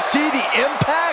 See the impact?